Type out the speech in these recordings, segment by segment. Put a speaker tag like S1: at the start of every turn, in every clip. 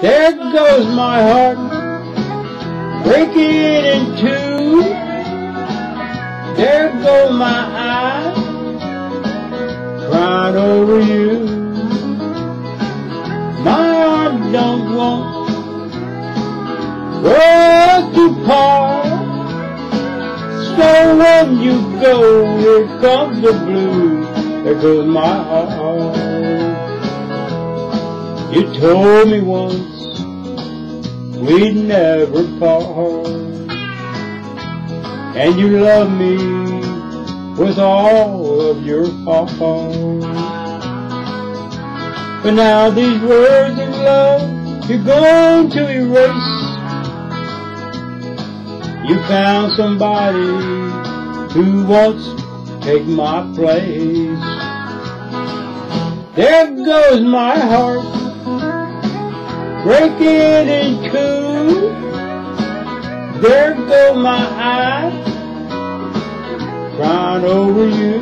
S1: There goes my heart, breaking in two. There go my eyes, crying over you. My arms don't want to part. So when you go, here comes the blues. There goes my heart. You told me once we'd never part. And you love me with all of your heart. But now these words of love you're going to erase. You found somebody who wants to take my place. There goes my heart, breaking in two. There go my eyes, crying over you.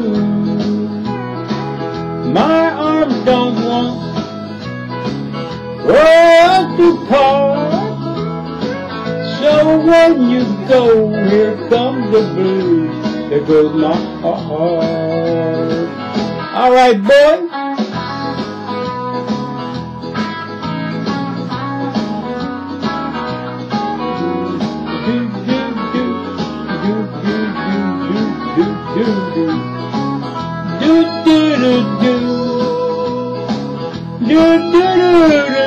S1: My arms don't want us to part. So when you go, here comes the blues. There goes my heart. All right, boy. Do do do do do do do do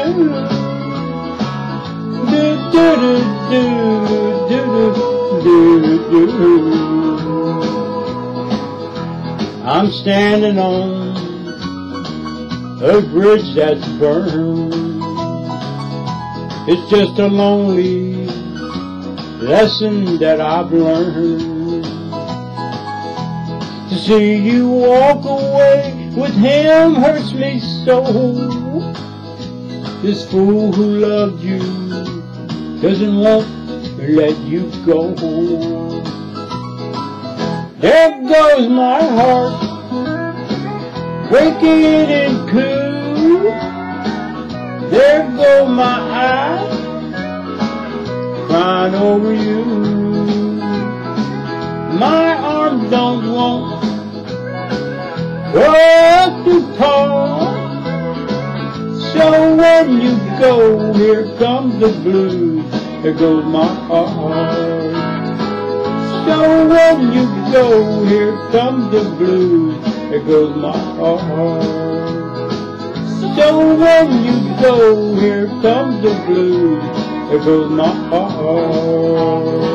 S1: do do do do do do I'm standing on a bridge that's burned. It's just a lonely lesson that I've learned. To see you walk away with him hurts me so. This fool who loved you doesn't want to let you go. There goes my heart, breaking in two. There go my eyes, crying over you. Us to part. So when you go, here comes the blues. There goes my heart. So when you go, here comes the blues. There goes my heart. So when you go, here comes the blues. There goes my heart.